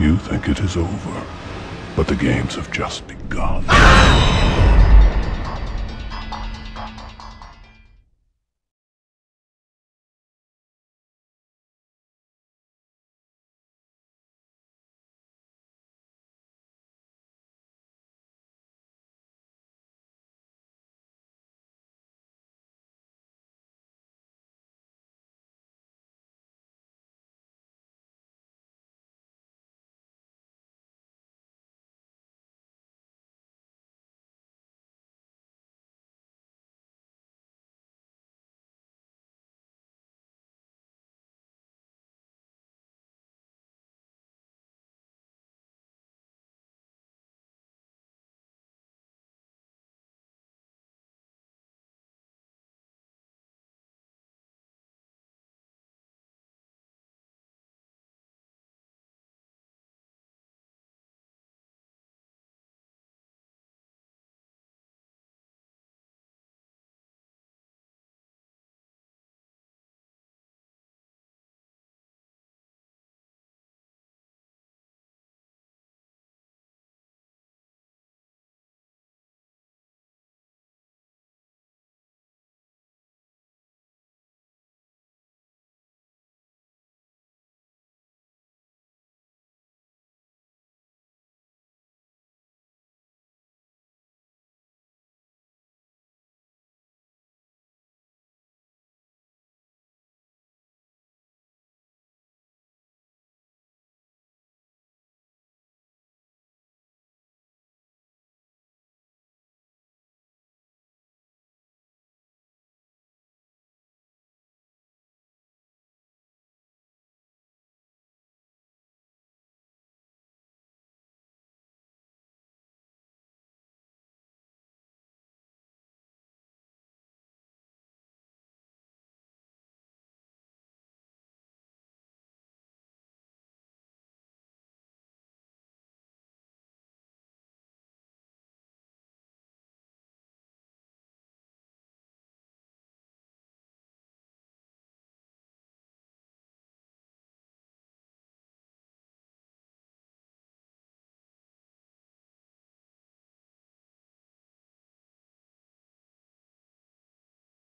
You think it is over, but the games have just begun.